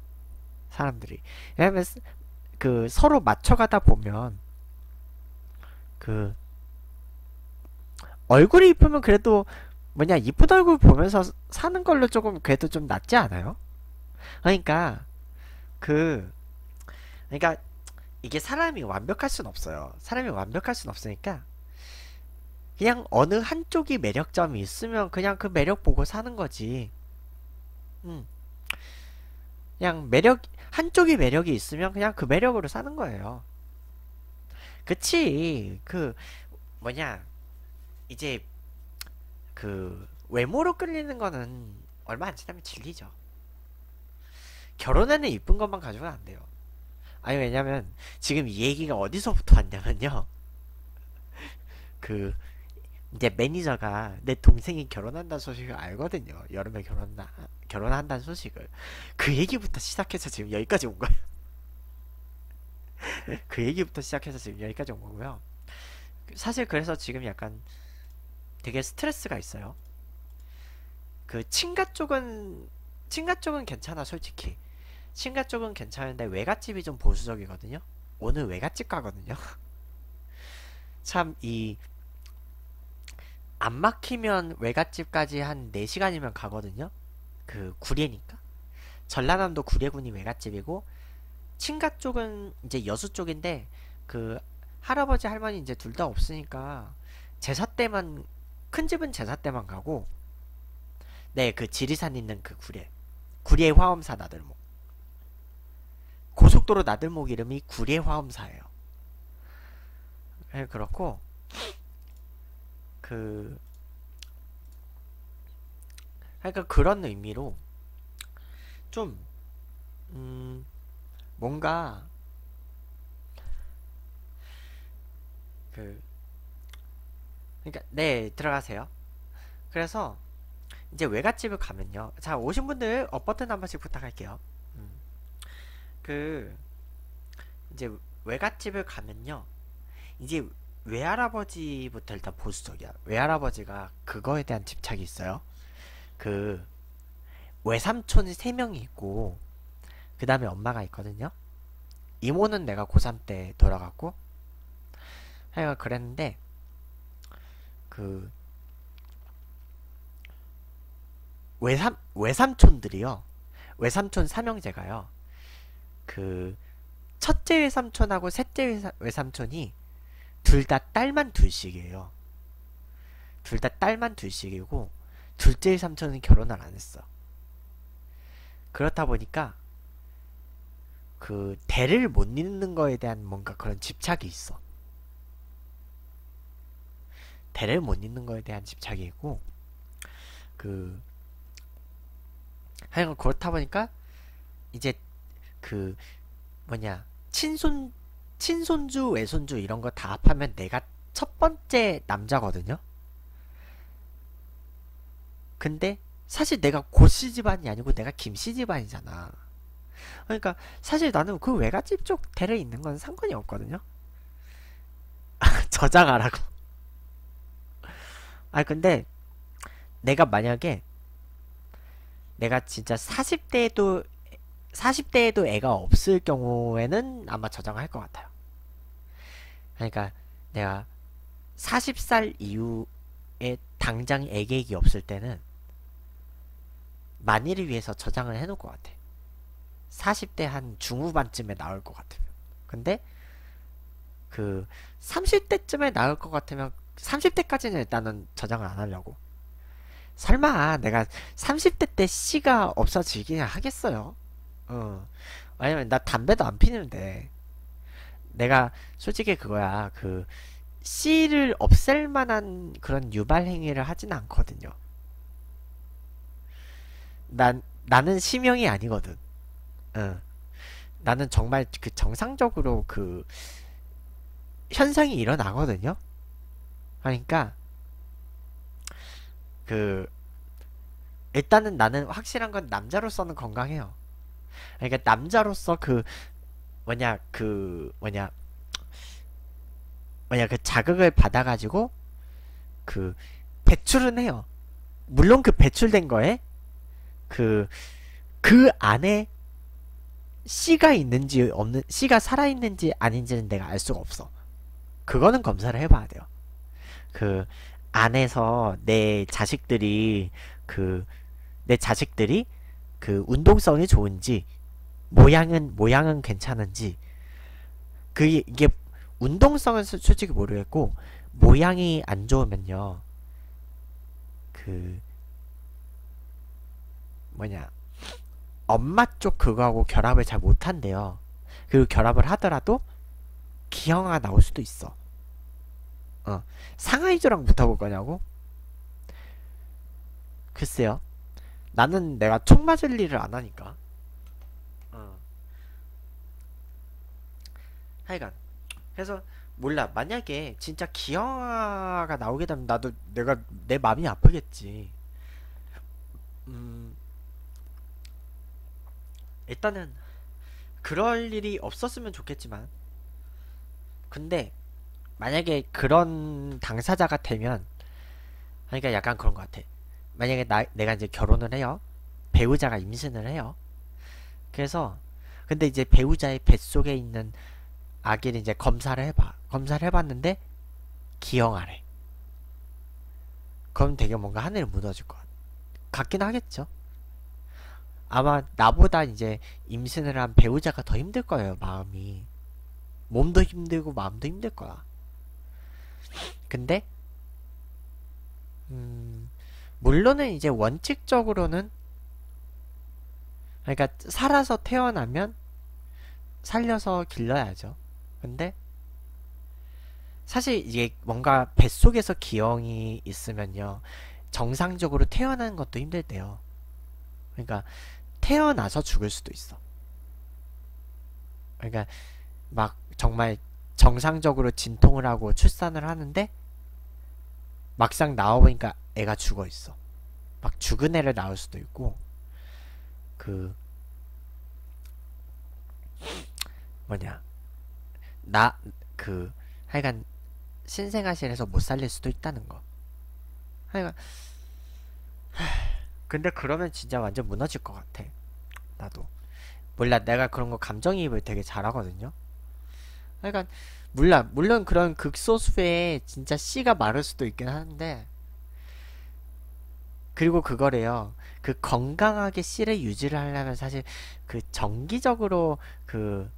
사람들이. 왜냐면 그 서로 맞춰가다 보면 그 얼굴이 이쁘면 그래도 뭐냐 이쁜 얼굴 보면서 사는 걸로 조금 그래도 좀 낫지 않아요? 그러니까 그 그러니까 이게 사람이 완벽할 순 없어요. 사람이 완벽할 순 없으니까 그냥 어느 한쪽이 매력점이 있으면 그냥 그 매력 보고 사는 거지. 음. 그냥 매력 한쪽이 매력이 있으면 그냥 그 매력으로 사는 거예요. 그치 그 뭐냐 이제 그 외모로 끌리는 거는 얼마 안 지나면 질리죠. 결혼에는 이쁜 것만 가지고는 안 돼요. 아니 왜냐면 지금 이 얘기가 어디서부터 왔냐면요. 그 이제 매니저가 내 동생이 결혼한다는 소식을 알거든요. 여름에 결혼나 결혼한다는 소식을 그 얘기부터 시작해서 지금 여기까지 온 거예요. 그 얘기부터 시작해서 지금 여기까지 온 거고요. 사실 그래서 지금 약간 되게 스트레스가 있어요. 그 친가 쪽은 친가 쪽은 괜찮아 솔직히. 친가 쪽은 괜찮은데 외갓집이 좀 보수적이거든요. 오늘 외갓집 가거든요. 참 이 안 막히면 외갓집까지 한 4시간이면 가거든요. 그 구례니까. 전라남도 구례군이 외갓집이고 친가 쪽은 이제 여수 쪽인데 그 할아버지 할머니 이제 둘 다 없으니까 제사 때만 큰 집은 제사 때만 가고 네 그 지리산 있는 그 구례 구례 화엄사 나들목 고속도로 나들목 이름이 구례 화엄사예요. 네, 그렇고 그 그러니까 그런 의미로 좀 음, 뭔가 그 그러니까 네 들어가세요. 그래서 이제 외갓집을 가면요. 자 오신 분들 up 버튼 한 번씩 부탁할게요. 음. 그 이제 외갓집을 가면요. 이제 외할아버지부터 일단 보수적이야. 외할아버지가 그거에 대한 집착이 있어요. 그 외삼촌이 세 명이 있고 그 다음에 엄마가 있거든요. 이모는 내가 고3 때 돌아갔고 하여간 그랬는데 그 외삼 외삼촌들이요. 외삼촌 삼형제가요. 그 첫째 외삼촌하고 셋째 외삼, 외삼촌이 둘 다 딸만 둘씩이에요. 둘 다 딸만 둘씩이고 둘째 외삼촌은 결혼을 안 했어. 그렇다 보니까 그 대를 못 잇는 거에 대한 뭔가 그런 집착이 있어. 대를 못 잇는 거에 대한 집착이 있고 그 하여간 그렇다 보니까 이제 그 뭐냐 친손 친손주 외손주 이런 거 다 합하면 내가 첫 번째 남자거든요. 근데 사실 내가 고씨 집안이 아니고 내가 김씨 집안이잖아. 그러니까 사실 나는 그 외갓집 쪽 대를 있는 건 상관이 없거든요. 저장하라고. 아 근데 내가 만약에 내가 진짜 40대에도 40대에도 애가 없을 경우에는 아마 저장할 것 같아요. 그러니까 내가 40살 이후에 당장 애 계획이 없을 때는 만일을 위해서 저장을 해놓을 것 같아. 40대 한 중후반쯤에 나올 것 같으면. 근데 그 30대쯤에 나올 것 같으면 30대까지는 일단은 저장을 안 하려고. 설마 내가 30대 때 씨가 없어지긴 하겠어요. 어. 왜냐면 나 담배도 안 피는데 내가 솔직히 그거야. 그 씨를 없앨 만한 그런 유발 행위를 하진 않거든요. 난 나는 심형이 아니거든. 어. 나는 정말 그 정상적으로 그 현상이 일어나거든요. 그러니까 그 일단은 나는 확실한 건 남자로서는 건강해요. 그러니까 남자로서 그 뭐냐 그 뭐냐 뭐냐 그 자극을 받아가지고 그 배출은 해요. 물론 그 배출된 거에 그 그 안에 씨가 있는지 없는 씨가 살아 있는지 아닌지는 내가 알 수가 없어. 그거는 검사를 해봐야 돼요. 그 안에서 내 자식들이 그 내 자식들이 그 운동성이 좋은지 모양은 모양은 괜찮은지 그 이게 운동성은 솔직히 모르겠고 모양이 안 좋으면요 그 뭐냐 엄마 쪽 그거하고 결합을 잘 못한대요 그리고 결합을 하더라도 기형아가 나올 수도 있어 어, 상하이조랑 붙어볼 거냐고? 글쎄요. 나는 내가 총 맞을 일을 안 하니까. 어. 하여간. 그래서 몰라. 만약에 진짜 기영아가 나오게 되면 나도 내가 내 마음이 아프겠지. 음. 일단은 그럴 일이 없었으면 좋겠지만 근데 만약에 그런 당사자가 되면 그러니까 약간 그런 것 같아. 만약에 나, 내가 이제 결혼을 해요. 배우자가 임신을 해요. 그래서 근데 이제 배우자의 뱃속에 있는 아기를 이제 검사를 해봐. 검사를 해봤는데 기형아래. 그럼 되게 뭔가 하늘이 무너질 것 같, 같긴 하겠죠. 아마 나보다 이제 임신을 한 배우자가 더 힘들 거예요, 마음이. 몸도 힘들고 마음도 힘들 거야. 근데 음, 물론은 이제 원칙적으로는 그러니까 살아서 태어나면 살려서 길러야죠. 근데 사실 이게 뭔가 뱃속에서 기형이 있으면요. 정상적으로 태어나는 것도 힘들대요. 그러니까 태어나서 죽을 수도 있어. 그러니까 막 정말 정상적으로 진통을 하고 출산을 하는데 막상 나와보니까 애가 죽어 있어. 막 죽은 애를 낳을 수도 있고 그 뭐냐 나 그 하여간 신생아실에서 못 살릴 수도 있다는 거. 하여간 근데 그러면 진짜 완전 무너질 것 같아. 나도. 몰라, 내가 그런 거 감정이입을 되게 잘하거든요. 그러니까, 몰라, 물론 그런 극소수의 진짜 씨가 마를 수도 있긴 하는데, 그리고 그거래요. 그 건강하게 씨를 유지를 하려면 사실 그 정기적으로 그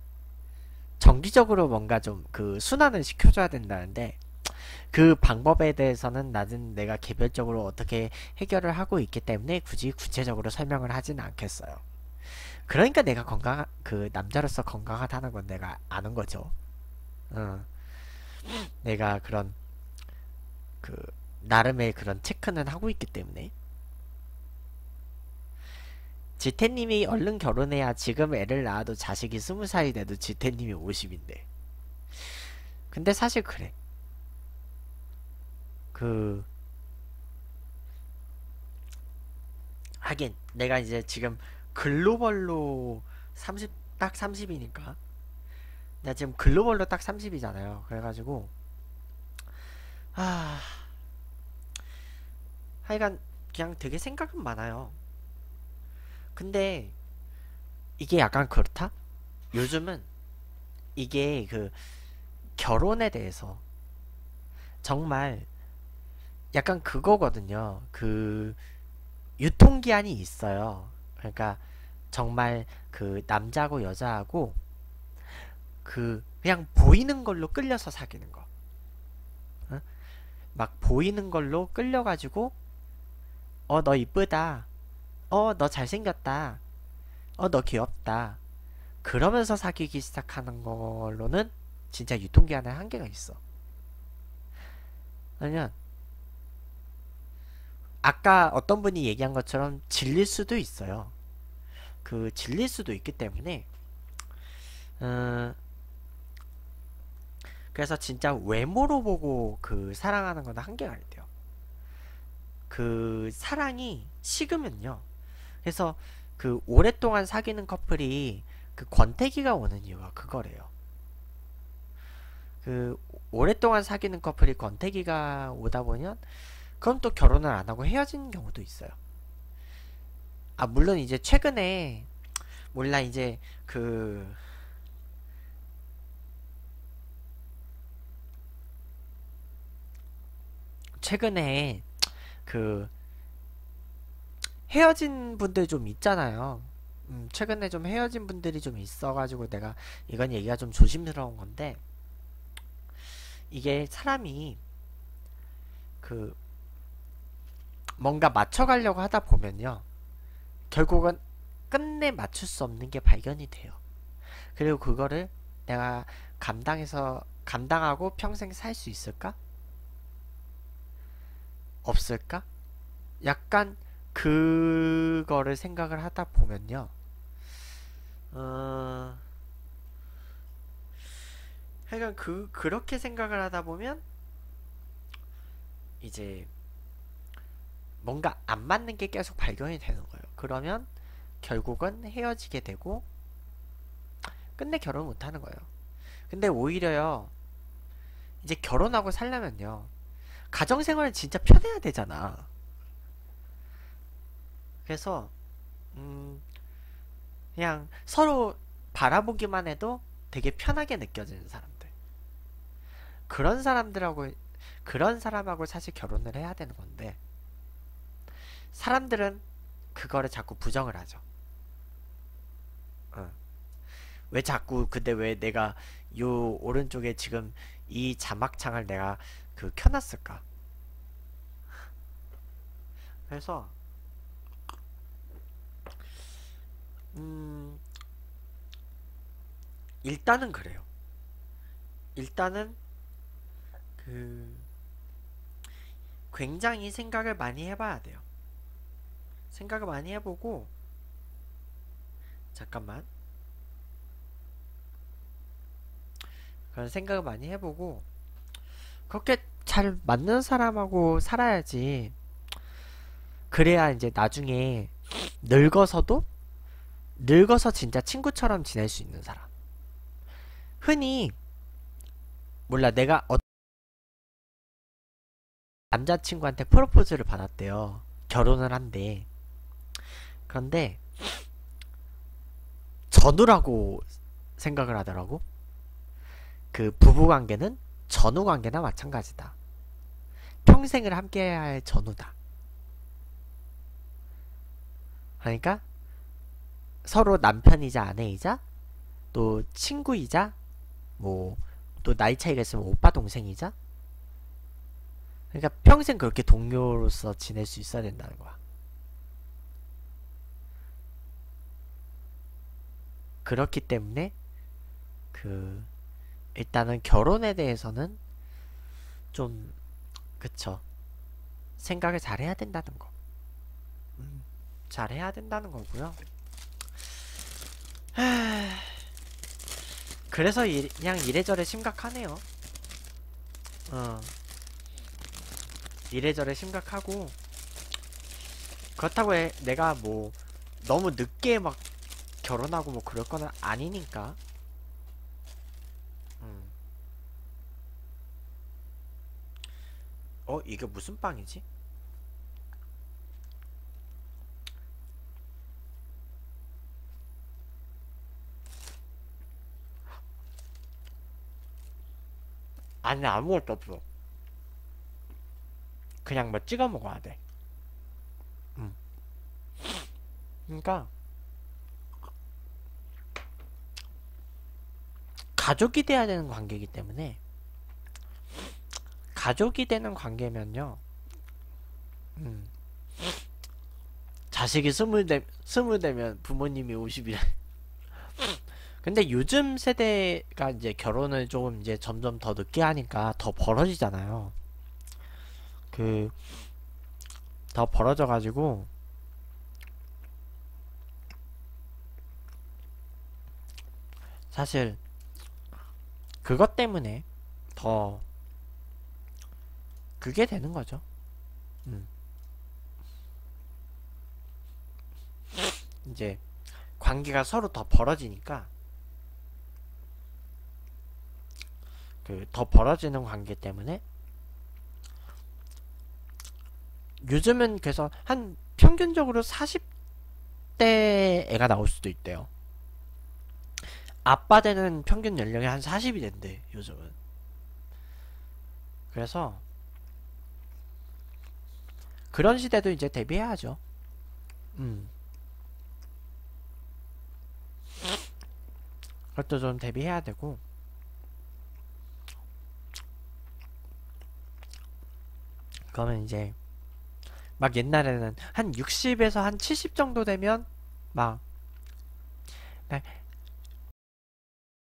정기적으로 뭔가 좀 그 순환을 시켜줘야 된다는데 그 방법에 대해서는 나는 내가 개별적으로 어떻게 해결을 하고 있기 때문에 굳이 구체적으로 설명을 하지는 않겠어요. 그러니까 내가 건강, 그 남자로서 건강하다는 건 내가 아는 거죠. 어. 내가 그런 그 나름의 그런 체크는 하고 있기 때문에. 지태님이 얼른 결혼해야 지금 애를 낳아도 자식이 스무 살이 돼도 지태님이 50인데. 근데 사실 그래. 그 하긴 내가 이제 지금 글로벌로 30 딱 30이니까 내가 지금 글로벌로 딱 30이잖아요. 그래가지고 아 하여간 그냥 되게 생각은 많아요. 근데 이게 약간 그렇다? 요즘은 이게 그 결혼에 대해서 정말 약간 그거거든요. 그 유통기한이 있어요. 그러니까 정말 그 남자하고 여자하고 그 그냥 보이는 걸로 끌려서 사귀는 거. 어? 막 보이는 걸로 끌려가지고 어 너 이쁘다. 어 너 잘생겼다. 어 너 귀엽다. 그러면서 사귀기 시작하는 걸로는 진짜 유통기한에 한계가 있어. 아니면 아까 어떤 분이 얘기한 것처럼 질릴 수도 있어요. 그 질릴 수도 있기 때문에 어, 그래서 진짜 외모로 보고 그 사랑하는 건 한계가 있대요. 그 사랑이 식으면요. 그래서 그 오랫동안 사귀는 커플이 그 권태기가 오는 이유가 그거래요. 그 오랫동안 사귀는 커플이 권태기가 오다 보면 그럼 또 결혼을 안 하고 헤어지는 경우도 있어요. 아, 물론 이제 최근에, 몰라, 이제 그, 최근에 그, 헤어진 분들 좀 있잖아요. 음, 최근에 좀 헤어진 분들이 좀 있어가지고 내가 이건 얘기가 좀 조심스러운 건데, 이게 사람이 그 뭔가 맞춰가려고 하다 보면요. 결국은 끝내 맞출 수 없는 게 발견이 돼요. 그리고 그거를 내가 감당해서 감당하고 평생 살 수 있을까? 없을까? 약간 그거를 생각을 하다 보면요. 어, 하여간 그, 그렇게 생각을 하다 보면 이제 뭔가 안 맞는 게 계속 발견이 되는 거예요. 그러면 결국은 헤어지게 되고 끝내 결혼 못 하는 거예요. 근데 오히려요. 이제 결혼하고 살려면요. 가정생활을 진짜 편해야 되잖아. 그래서 음 그냥 서로 바라보기만 해도 되게 편하게 느껴지는 사람들. 그런 사람들하고 그런 사람하고 사실 결혼을 해야 되는 건데 사람들은 그거를 자꾸 부정을 하죠. 어. 왜 자꾸 근데 왜 내가 요 오른쪽에 지금 이 자막창을 내가 그 켜놨을까? 그래서 음 일단은 그래요. 일단은 그 굉장히 생각을 많이 해봐야 돼요. 생각을 많이 해보고 잠깐만. 그런 생각을 많이 해보고 그렇게 잘 맞는 사람하고 살아야지. 그래야 이제 나중에 늙어서도 늙어서 진짜 친구처럼 지낼 수 있는 사람. 흔히 몰라 내가 어 남자친구한테 프로포즈를 받았대요. 결혼을 한대 그런데 전우라고 생각을 하더라고. 그 부부 관계는 전우관계나 마찬가지다. 평생을 함께해야 할 전우다. 그러니까 서로 남편이자 아내이자 또 친구이자 뭐 또 나이 차이가 있으면 오빠 동생이자 그러니까 평생 그렇게 동료로서 지낼 수 있어야 된다는 거야. 그렇기 때문에 그 일단은 결혼에 대해서는 좀 그쵸 생각을 잘 해야 된다는 거. 음, 잘 해야 된다는 거고요. 그래서 이, 그냥 이래저래 심각하네요. 어. 이래저래 심각하고 그렇다고 해, 내가 뭐 너무 늦게 막 결혼하고 뭐 그럴 거는 아니니까. 음. 어, 이게 무슨 빵이지? 안에 아무것도 없어. 그냥 뭐 찍어 먹어야 돼. 음. 그러니까 가족이 돼야 되는 관계이기 때문에 가족이 되는 관계면요. 음. 자식이 스물 되, 스물 되면 부모님이 50이래. 근데 요즘 세대가 이제 결혼을 조금 이제 점점 더 늦게 하니까 더 벌어지잖아요. 그, 더 벌어져가지고, 사실, 그것 때문에 더 그게 되는 거죠. 음. 이제 관계가 서로 더 벌어지니까 그 더 벌어지는 관계 때문에 요즘은 그래서 한 평균적으로 40대 애가 나올 수도 있대요. 아빠 되는 평균 연령이 한 40이 된대 요즘은. 그래서 그런 시대도 이제 대비해야죠. 음. 그것도 좀 대비해야 되고. 그러면 이제 막 옛날에는 한 60에서 한 70 정도 되면 막, 막